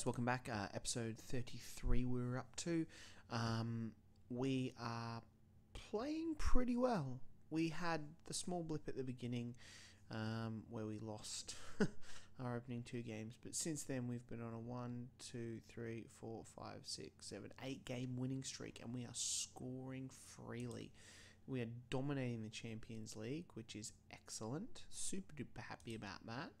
guys, welcome back. Uh, episode 33 we were up to. Um, we are playing pretty well. We had the small blip at the beginning um, where we lost our opening two games, but since then we've been on a one, two, three, four, five, six, seven, eight game winning streak, and we are scoring freely. We are dominating the Champions League, which is excellent. Super duper happy about that.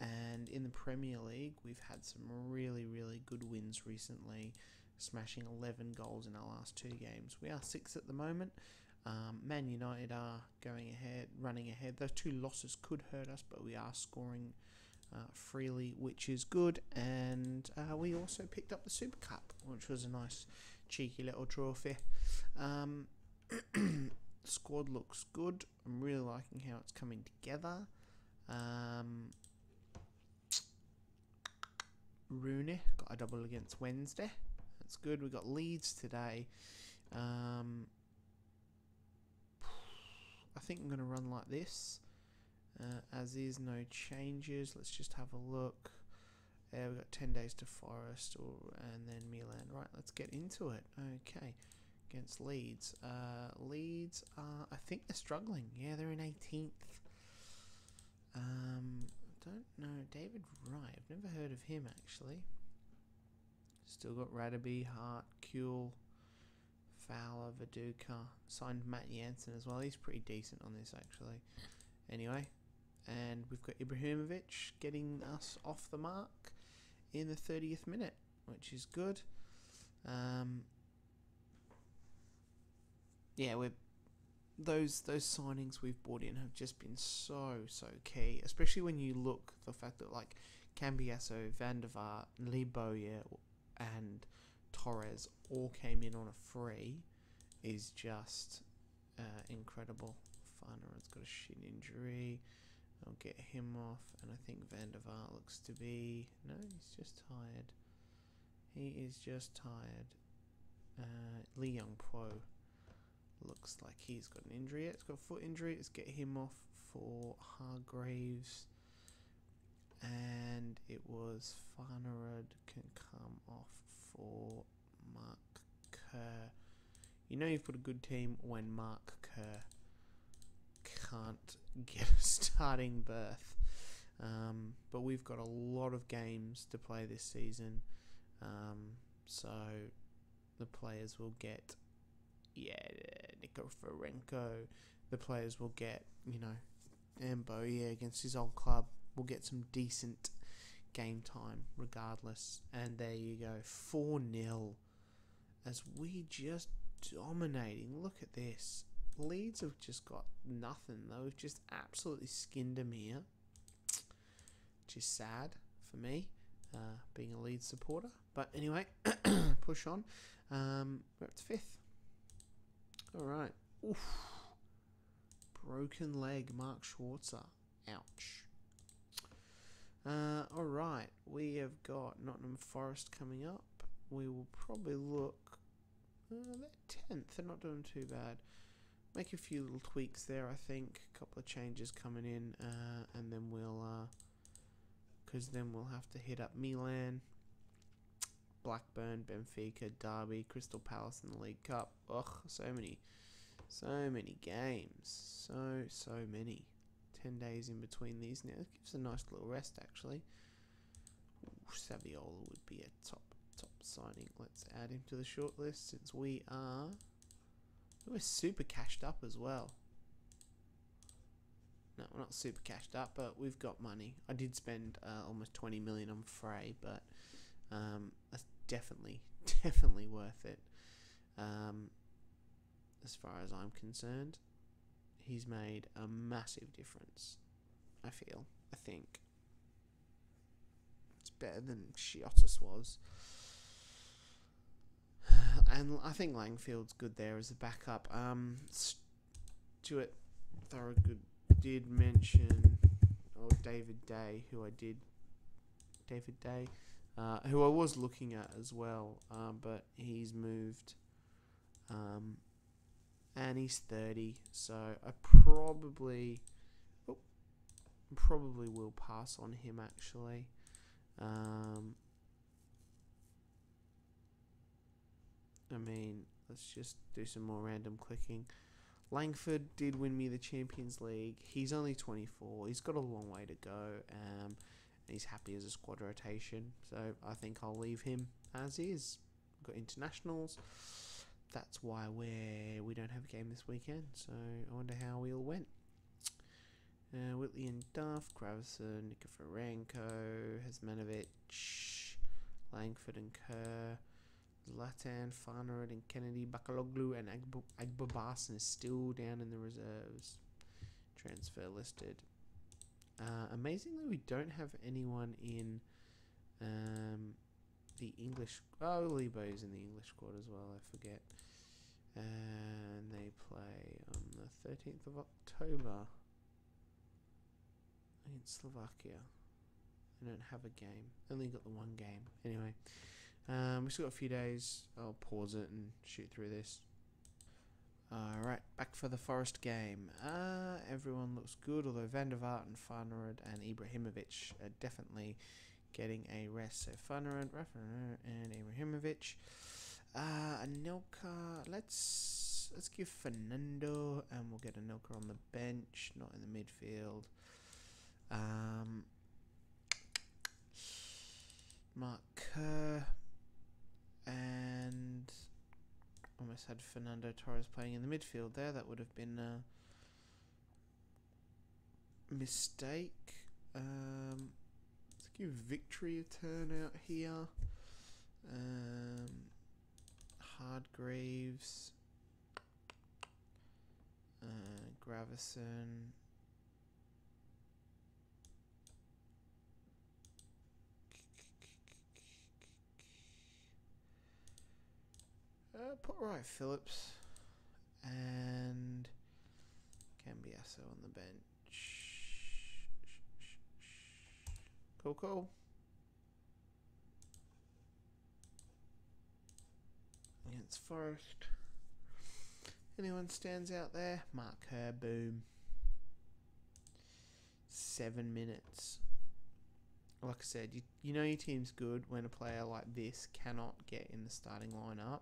And in the Premier League, we've had some really, really good wins recently, smashing 11 goals in our last two games. We are six at the moment. Um, Man United are going ahead, running ahead. Those two losses could hurt us, but we are scoring uh, freely, which is good. And uh, we also picked up the Super Cup, which was a nice, cheeky little trophy. Um, squad looks good. I'm really liking how it's coming together. Um, Rooney got a double against Wednesday. That's good. We got Leeds today. Um, I think I'm going to run like this. Uh, as is, no changes. Let's just have a look. We've got 10 days to Forest or and then Milan. Right, let's get into it. Okay, against Leeds. Uh, Leeds, are, I think they're struggling. Yeah, they're in 18th. Um, don't know. David Wright. I've never heard of him actually. Still got Radebe, Harte, Kuhl, Fowler, Viduka. Signed Matt Jansen as well. He's pretty decent on this actually. Anyway, and we've got Ibrahimovic getting us off the mark in the 30th minute, which is good. Um, yeah, we're those those signings we've brought in have just been so so key, especially when you look the fact that like Cambiasso, Van der Vaart, Lee Bowyer, and Torres all came in on a free is just uh, incredible. Farner's got a shin injury. I'll get him off, and I think Van der Vaart looks to be no, he's just tired. He is just tired. Uh, Lee Young-pyo looks like he's got an injury. It's got a foot injury. Let's get him off for Hargreaves. And it was Farnerud can come off for Mark Kerr. You know you've got a good team when Mark Kerr can't get a starting berth. Um, but we've got a lot of games to play this season. Um, so the players will get yeah, Nico Ferenko. The players will get, you know, Ambo, yeah, against his old club, will get some decent game time regardless. And there you go, 4 0. As we just dominating. Look at this. Leeds have just got nothing, though. We've just absolutely skinned them here. Which is sad for me, uh, being a Leeds supporter. But anyway, push on. Um, we're up to fifth. All right. Oof. Broken leg, Mark Schwarzer. Ouch. Uh, all right. We have got Nottingham Forest coming up. We will probably look. Uh, tenth. They're not doing too bad. Make a few little tweaks there. I think a couple of changes coming in, uh, and then we'll. Because then we'll have to hit up Milan, Blackburn, Benfica, Derby, Crystal Palace in the League Cup. Ugh, so many, so many games. So, so many. 10 days in between these now. It gives a nice little rest, actually. Ooh, Saviola would be a top, top signing. Let's add him to the shortlist since we are. We're super cashed up as well. No, we're not super cashed up, but we've got money. I did spend uh, almost 20 million on Frey, but um, that's definitely, definitely worth it. Um, as far as I'm concerned, he's made a massive difference. I feel. I think. It's better than Shiotis was. And I think Langfield's good there as a backup. Um, Stuart Thorogood did mention, oh, David Day, who I did. David Day, uh, who I was looking at as well, um, but he's moved, um, and he's thirty. So I probably, oh, probably will pass on him actually. Um, I mean, let's just do some more random clicking. Langford did win me the Champions League. He's only 24. He's got a long way to go. Um, he's happy as a squad rotation. So I think I'll leave him as is. We've got internationals. That's why we're, we don't have a game this weekend. So I wonder how we all went. Uh, Whitley and Duff, Gravesen, Nikiforenko, Hasmanovic, Langford and Kerr. Zlatan, Farnerud and Kennedy, Bakaloglu and Agbabasan is still down in the reserves. Transfer listed. Uh, amazingly, we don't have anyone in um, the English. Oh, Lebo's in the English squad as well. I forget. And they play on the 13th of October against Slovakia. They don't have a game. Only got the one game. Anyway. Um, we've still got a few days. I'll pause it and shoot through this. Alright, back for the Forest game. Uh, everyone looks good, although Van der Vaart and Farnerud and Ibrahimovic are definitely getting a rest. So Farnerud, and Ibrahimovic. Uh, Anelka, let's let's give Fernando, and we'll get Anelka on the bench, not in the midfield. Um, Mark Kerr, and almost had Fernando Torres playing in the midfield there. That would have been a mistake. Um, let's give Victory a turn out here. Um, Hargreaves, uh, Gravesen. Uh, put Wright-Phillips and Cambiasso on the bench. Cool, cool. Against Forest. Anyone stands out there? Mark Kerr, boom. Seven minutes. Like I said, you, you know your team's good when a player like this cannot get in the starting lineup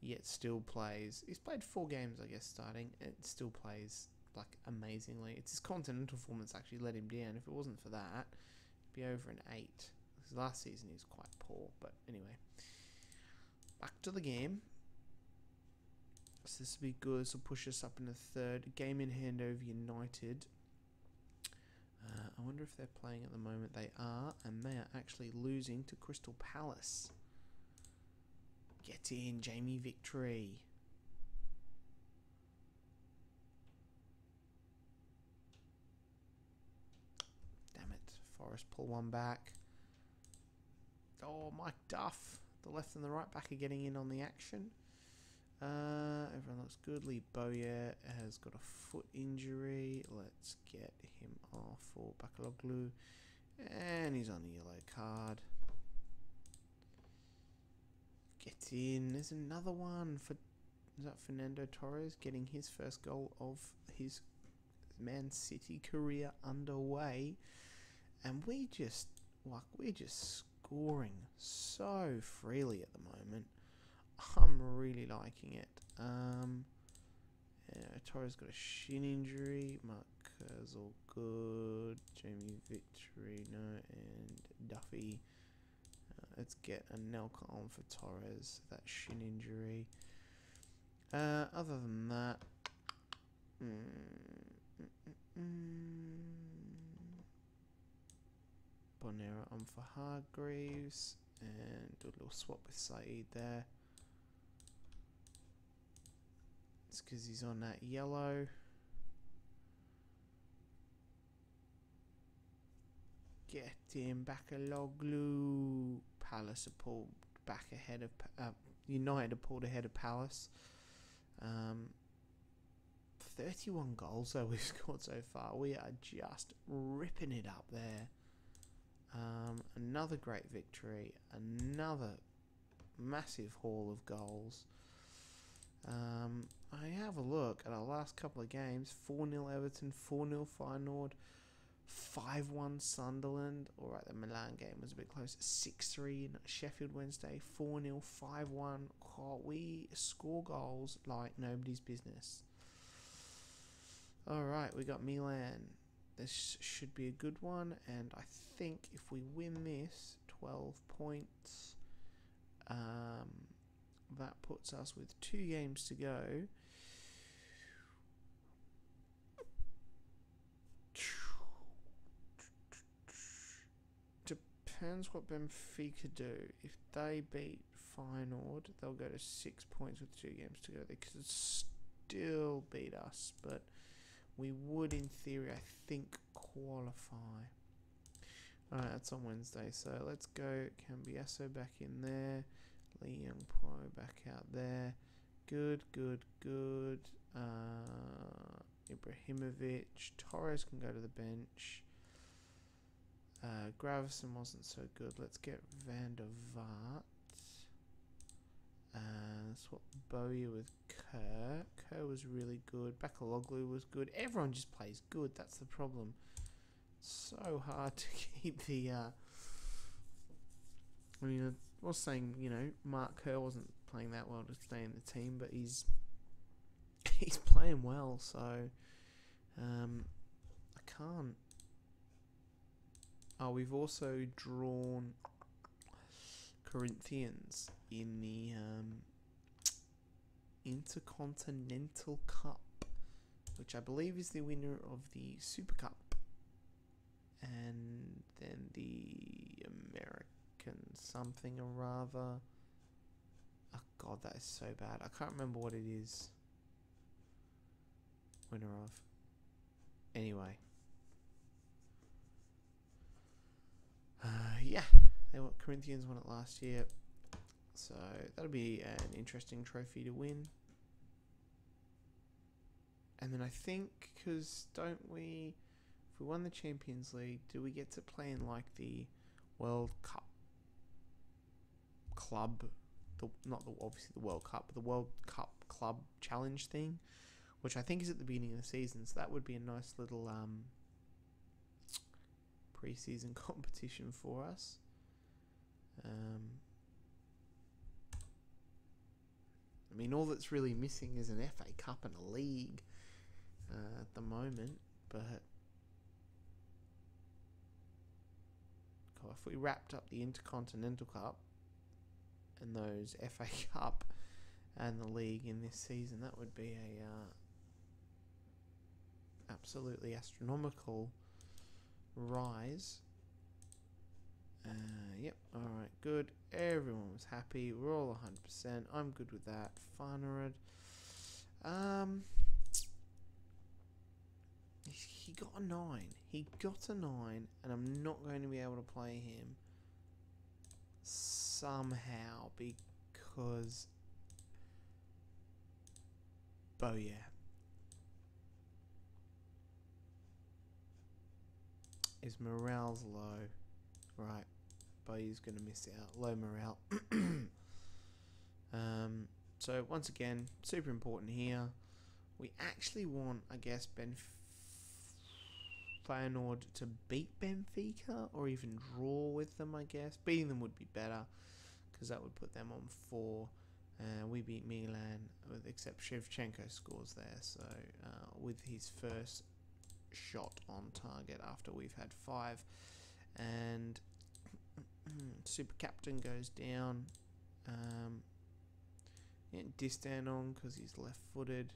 yet still plays. He's played four games, I guess, starting. It still plays like amazingly. It's his continental form that's actually let him down. If it wasn't for that, he'd be over an eight. His last season he was quite poor. But anyway, back to the game. So this will be good. This will push us up in the third. Game in hand over United. Uh, I wonder if they're playing at the moment. They are, and they are actually losing to Crystal Palace. Get in, Jamie Victory. Damn it. Forest pull one back. Oh, Mike Duff. The left and the right back are getting in on the action. Uh, everyone looks good. Lee Bowyer has got a foot injury. Let's get him off for Bakaloglu. And he's on a yellow card. Get in. There's another one for is that Fernando Torres getting his first goal of his Man City career underway, and we just like we're just scoring so freely at the moment. I'm really liking it. Um, yeah, Torres got a shin injury. Mark all good. Jamie Victory no, and Duffy Let's get Anelka on for Torres, that shin injury. Uh, other than that, mm, mm, mm, Bonera on for Hargreaves, and do a little swap with Saeed there. It's because he's on that yellow. Get him Bakaloglu. Palace are pulled back ahead of uh, United are pulled ahead of Palace. Um, 31 goals though we've scored so far. We are just ripping it up there. Um, another great victory. Another massive haul of goals. Um, I have a look at our last couple of games 4 0 Everton, 4 0 Feyenoord, 5 1 Sunderland. All right, the Milan game was a bit close. 6 3 in Sheffield Wednesday. 4 0, 5 1. Oh, we score goals like nobody's business. All right, we got Milan. This should be a good one, and I think if we win this, 12 points, um, that puts us with two games to go. Depends what Benfica do. If they beat Feyenoord, they'll go to six points with two games to go. They could still beat us, but we would, in theory, I think, qualify. Alright, that's on Wednesday, so let's go Cambiasso back in there. Lee Young Po back out there. Good, good, good. Uh, Ibrahimovic. Torres can go to the bench. Uh, Gravesen wasn't so good. Let's get Van der Vaart. Uh, swap Bowyer with Kerr. Kerr was really good. Bakaloglu was good. Everyone just plays good. That's the problem. So hard to keep the. Uh, I mean, I was saying, you know, Mark Kerr wasn't playing that well to stay in the team, but he's he's playing well. So um, I can't. Oh, we've also drawn Corinthians in the um, Intercontinental Cup, which I believe is the winner of the Super Cup, and then the American something or rather. Oh god, that is so bad. I can't remember what it is. Winner of. Anyway. Uh, yeah, they were Corinthians won it last year, so that'll be an interesting trophy to win. And then I think because don't we, if we won the Champions League, do we get to play in like the World Cup club, the not the obviously the World Cup, but the World Cup club challenge thing, which I think is at the beginning of the season. So that would be a nice little um, preseason competition for us. Um, I mean, all that's really missing is an FA Cup and a league uh, at the moment, but God, if we wrapped up the Intercontinental Cup and those FA Cup and the league in this season, that would be a uh, absolutely astronomical rise. Uh, yep, alright, good. Everyone was happy. We're all 100%. I'm good with that. Farnerud. Um, he got a 9. He got a 9, and I'm not going to be able to play him somehow because. Bowyer. His morale's low. Right. Bowyer's going to miss out. Low morale. um, so, once again, super important here. We actually want, I guess, Ben Feyenoord to beat Benfica or even draw with them, I guess. Beating them would be better because that would put them on four. Uh, we beat Milan, with except Shevchenko scores there. So, uh, with his first shot on target after we've had five. And Super Captain goes down. Um, yeah, Distin on because he's left footed.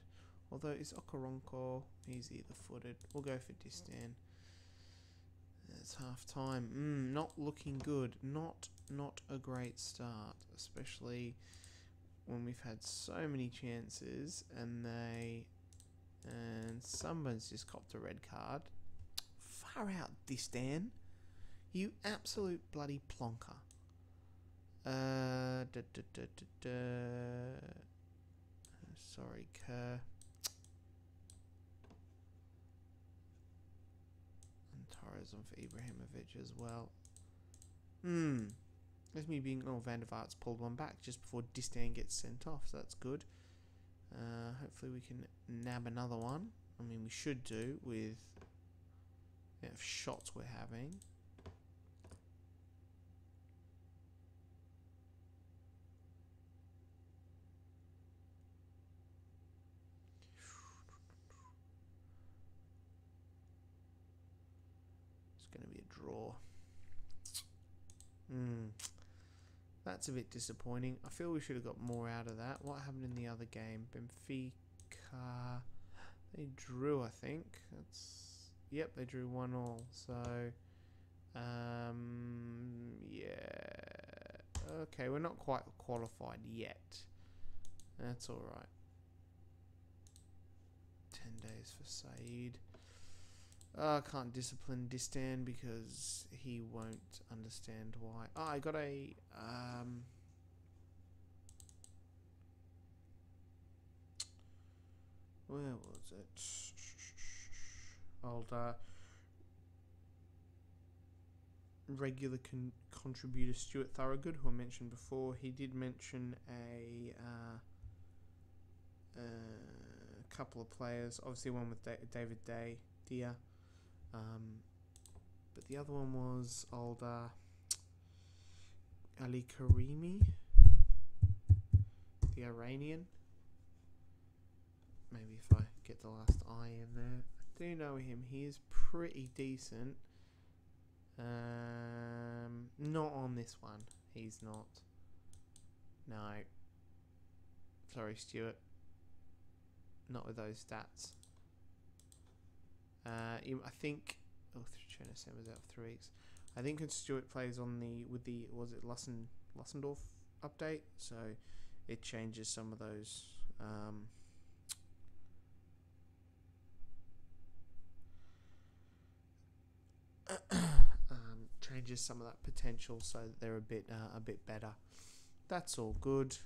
Although it's Okoronkwo, he's either footed. We'll go for Distin. It's half time. Mm, not looking good. Not not a great start, especially when we've had so many chances and they and someone's just copped a red card. Far out, Distin. You absolute bloody plonker. Uh, da, da, da, da, da. Sorry, Kerr. And Torres for Ibrahimovic as well. Hmm. That's me being. Oh, Van der Vaart's pulled one back just before Distin gets sent off, so that's good. Uh, hopefully we can nab another one. I mean, we should do with of shots we're having. It's going to be a draw. Hmm. That's a bit disappointing. I feel we should have got more out of that. What happened in the other game? Benfica. They drew, I think. That's yep. They drew one all. So, um, yeah. Okay, we're not quite qualified yet. That's all right. Ten days for Saeed. I can't discipline Distin because he won't understand why. Oh, I got a um. Where was it? Old uh, regular con- contributor Stuart Thorogood, who I mentioned before. He did mention a uh, uh, couple of players. Obviously, one with da- David Day, Dia. Um, but the other one was old uh, Ali Karimi, the Iranian. Maybe if I get the last I in there. I do know him. He is pretty decent. Um, not on this one. He's not. No. Sorry, Stuart. Not with those stats. Uh, I think. Oh, Trainer Sam was out for three weeks. I think Stuart plays on the with the was it Lussen Lussendorf update, so it changes some of those. Um, um, changes some of that potential so that they're a bit uh, a bit better. That's all good.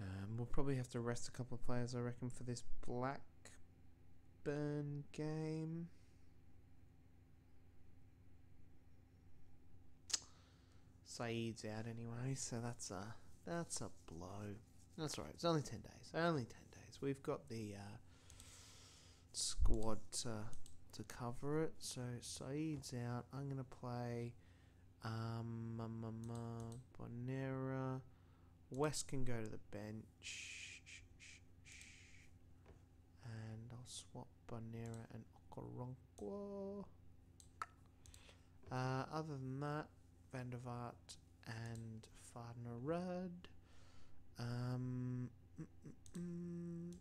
Um, we'll probably have to rest a couple of players, I reckon, for this Blackburn game. Saeed's out anyway, so that's a that's a blow. That's all right. It's only ten days. Only ten days. We've got the uh, squad to to cover it. So Saeed's out. I'm gonna play um, Bonera. West can go to the bench. And I'll swap Bonera and Okoronkwo. Uh, other than that, Van der Vaart and Farnerud. Um, mm, mm, mm,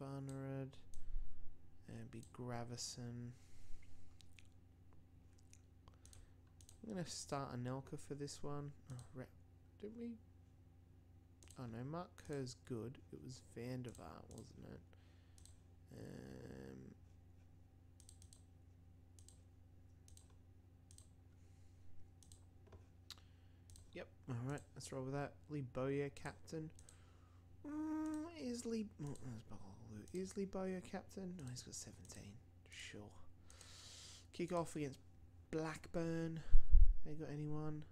Farnerud. And be Gravesen. I'm to start Anelka for this one. Oh, did we? Oh no, Mark Kerr's good. It was Van der Vaart, wasn't it? Um, yep, alright, let's roll with that. Lee Bowyer, captain. Mm, is Lee. Oh, is Lee Bowyer captain? No, he's got 17. Sure. Kick off against Blackburn. They got anyone?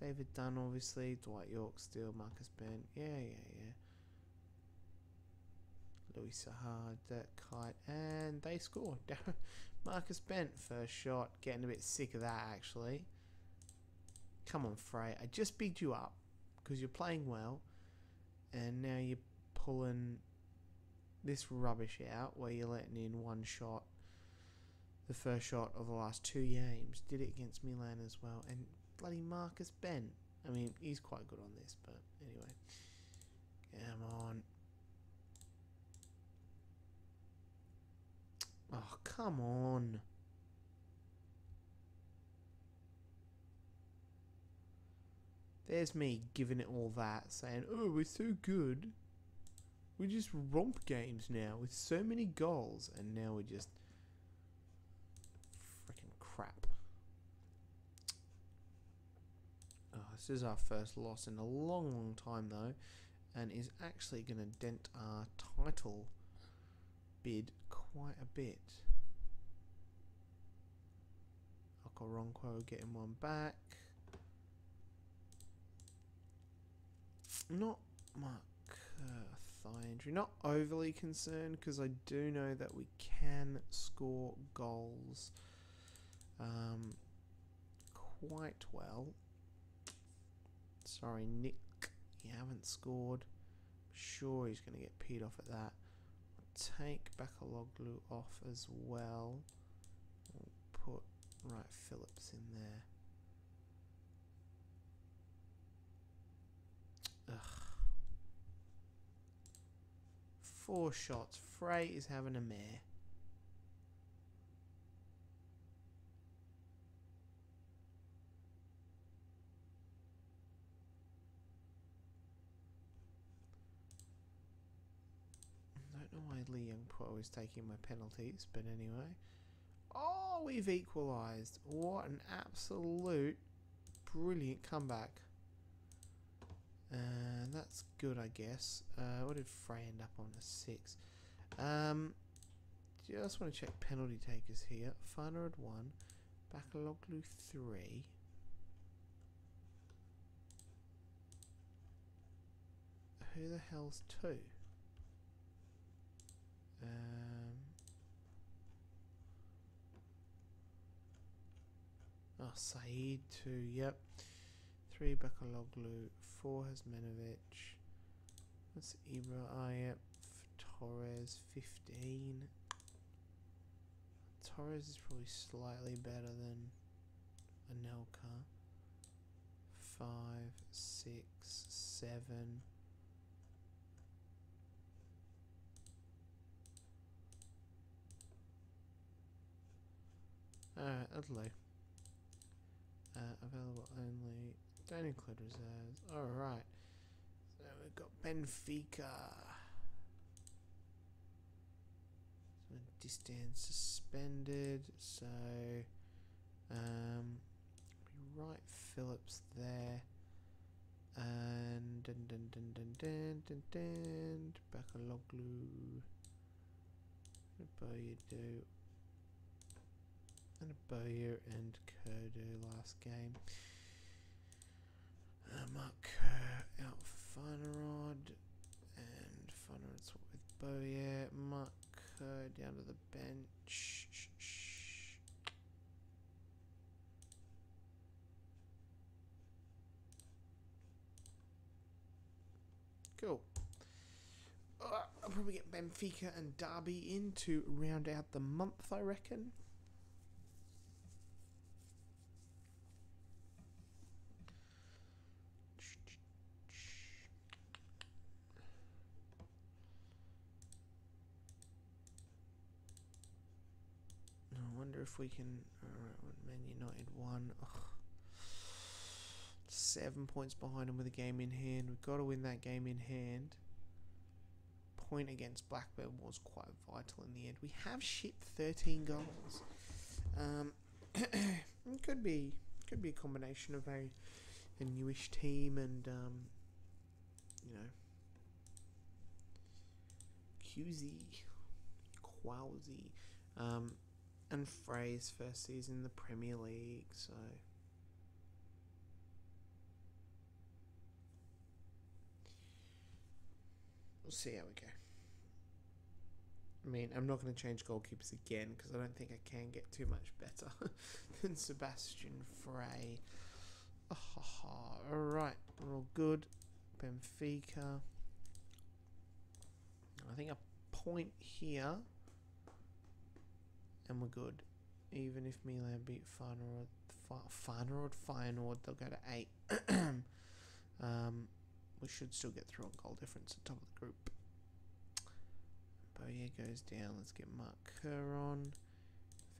David Dunn, obviously. Dwight Yorke still. Marcus Bent. Yeah, yeah, yeah. Louis Saha, Dirk Kuyt. And they score. Marcus Bent, first shot. Getting a bit sick of that, actually. Come on, Frey. I just bigged you up because you're playing well. And now you're pulling this rubbish out where you're letting in one shot. The first shot of the last two games. Did it against Milan as well. And bloody Marcus Bent. I mean, he's quite good on this, but anyway. Come on. Oh, come on. There's me giving it all that, saying, oh, we're so good. We just romp games now with so many goals, and now we're just freaking crap. Oh, this is our first loss in a long, long time, though, and is actually going to dent our title bid quite a bit. Okoronkwo getting one back. Not much. uh, thigh injury. Not overly concerned because I do know that we can score goals um, quite well. Sorry, Nick, you haven't scored. Sure, he's going to get peed off at that. Take Bakaloglu off as well. We'll put right, Phillips in there. Ugh. Four shots. Frey is having a mare. I don't know why Is taking my penalties, but anyway. Oh, we've equalised. What an absolute brilliant comeback. And that's good, I guess. Uh, what did Frey end up on? A six. Um, just want to check penalty takers here. Farner at one. Bakaloglu three. Who the hell's two? Um, oh, Saeed two. Yep. Three Bakaloglu. Four Hasmenovic. That's Ibra. Ah, yep. Torres fifteen. Torres is probably slightly better than Anelka. Five, six, seven. Alright, that'll. Uh, available only. Don't include reserves. Alright. So we've got Benfica. So Distin's suspended. So um we write Phillips there. And dun dun dun dun dun dun dun Bakaloglu. What you do? And a Bowyer and Kurdu last game. Uh, Mark Kerr out for and Farnerud's with Bowyer. Mark Kerr down to the bench. Cool. Uh, I'll probably get Benfica and Derby in to round out the month, I reckon. I wonder if we can. Man United won. Ugh. Seven points behind them with a game in hand. We've got to win that game in hand. Point against Blackburn was quite vital in the end. We have shipped 13 goals. Um, it could be could be a combination of a a newish team and um, you know QZ Quowsy um, and Frey's first season in the Premier League so we'll see how we go I mean I'm not going to change goalkeepers again because I don't think I can get too much better than Sebastian Frey Oh, Alright, we're all good. Benfica. I think a point here. And we're good. Even if Milan beat Feyenoord, Feyenoord, Feyenoord, they'll go to 8. um, we should still get through on goal difference at top of the group. Bowyer goes down. Let's get Mark Kerr on.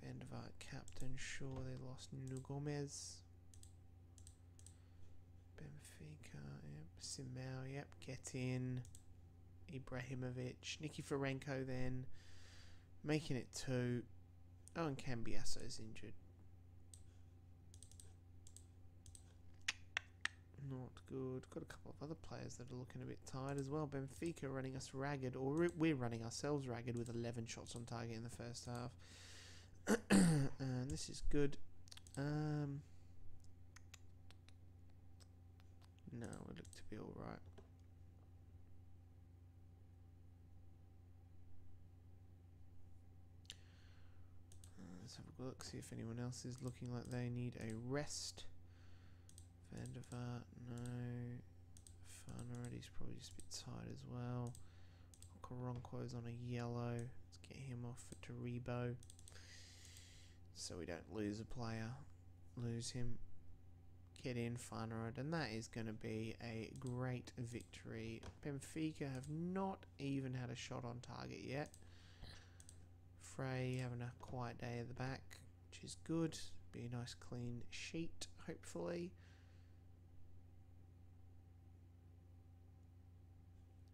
Van der Vaart captain. Sure, they lost Nuno Gomes. Benfica, yep. Simao, yep. Get in. Ibrahimovic. Nikiforenko then. Making it two. Oh, and Cambiasso's injured. Not good. Got a couple of other players that are looking a bit tired as well. Benfica running us ragged, or we're running ourselves ragged with 11 shots on target in the first half. and this is good. Um, no, we look to be alright. Let's have a look, see if anyone else is looking like they need a rest. Van der Vaart, no. Farner, he's probably just a bit tired as well. Karonko's on a yellow. Let's get him off for Taribo. So we don't lose a player. Lose him. Get in Farnerud. And that is going to be a great victory. Benfica have not even had a shot on target yet. Frey having a quiet day at the back, which is good. Be a nice clean sheet, hopefully.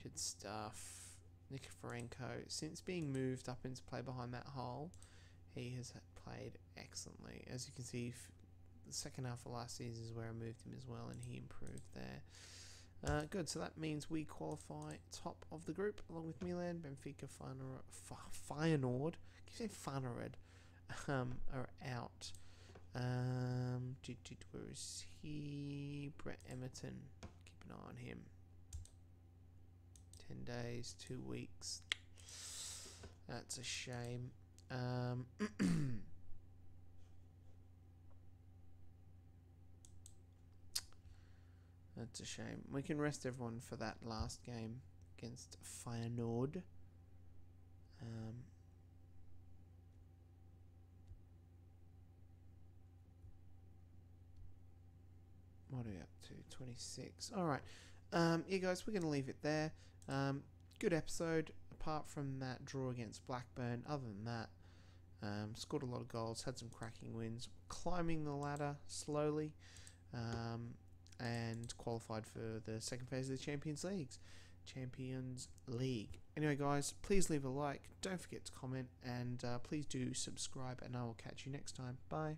Good stuff. Nikiforenko, since being moved up into play behind that hole, he has played excellently. As you can see, the second half of last season is where I moved him as well, and he improved there. Uh, good, so that means we qualify top of the group along with Milan, Benfica, Feyenoord, keep saying Feyenoord, um, are out. Um, where is he? Brett Emerton, keep an eye on him. 10 days, 2 weeks. That's a shame. Um, that's a shame. We can rest everyone for that last game against Feyenoord. Um, what are we up to? 26. All right. Um, yeah, guys, we're going to leave it there. Um, good episode, apart from that draw against Blackburn. Other than that, um, scored a lot of goals, had some cracking wins, climbing the ladder slowly, um, and qualified for the second phase of the Champions Leagues. Champions League. Anyway, guys, please leave a like. Don't forget to comment, and uh, please do subscribe. And I will catch you next time. Bye.